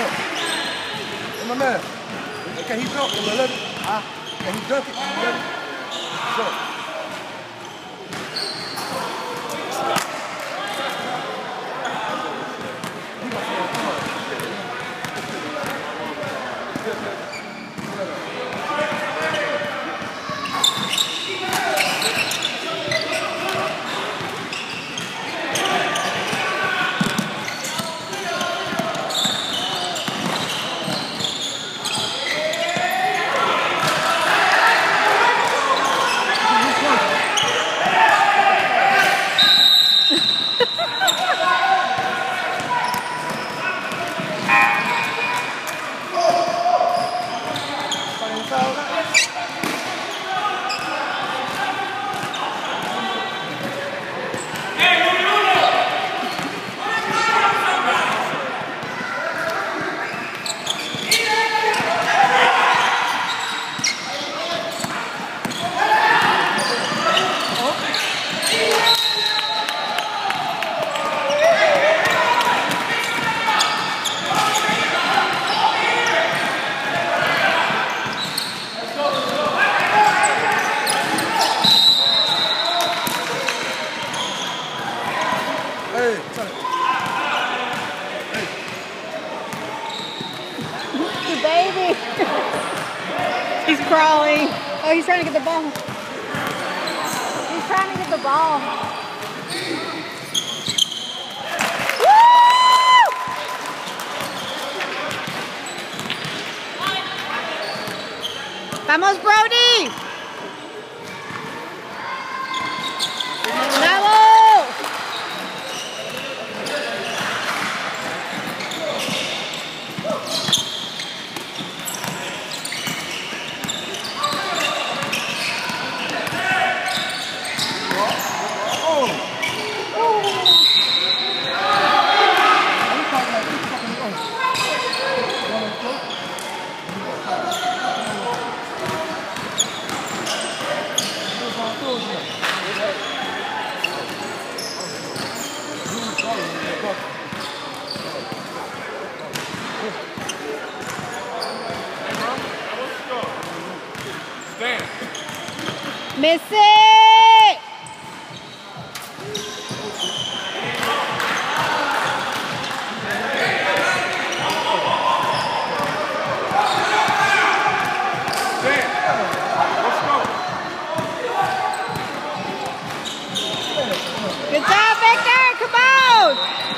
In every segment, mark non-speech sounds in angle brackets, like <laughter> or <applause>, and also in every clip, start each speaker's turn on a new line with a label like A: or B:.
A: Hey, my man. Can he jump? Can he let it? Can he dunk it? Can he let it? Jump. Hey, tell it.
B: The baby. He's crawling. Oh, he's trying to get the ball. He's trying to get the ball. Woo! Vamos, Brody. Bravo.
C: Stand. Go.
B: Good job, Victor! Come on!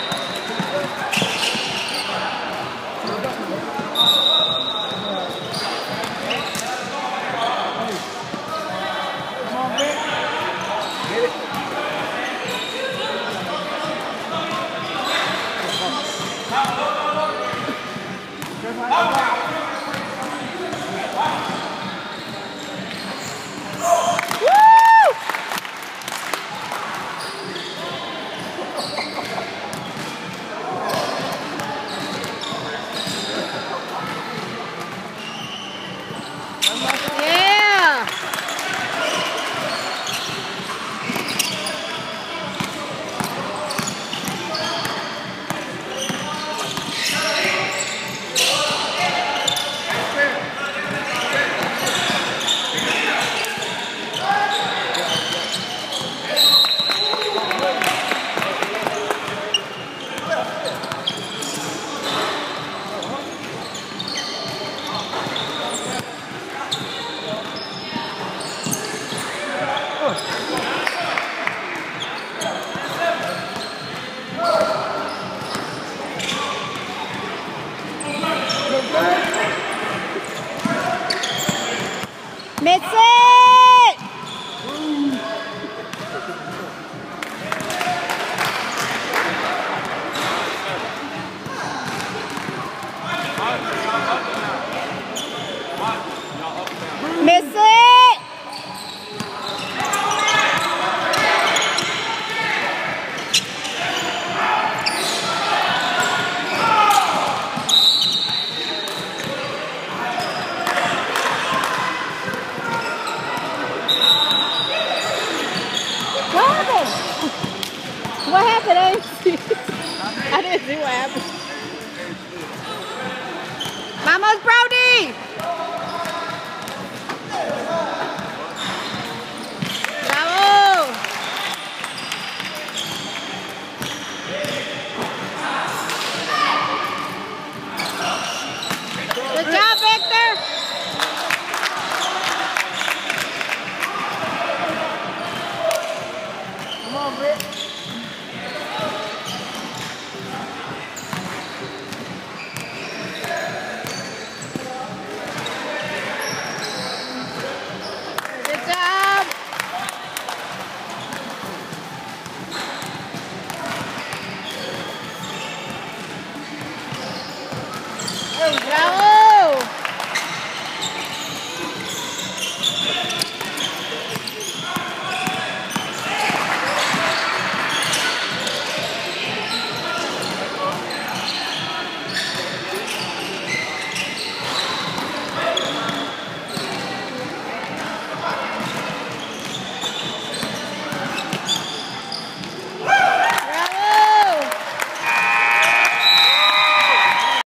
B: Metze! What happened? <laughs> I didn't
A: see what happened. <laughs>
B: Mama's Brody! Bravo!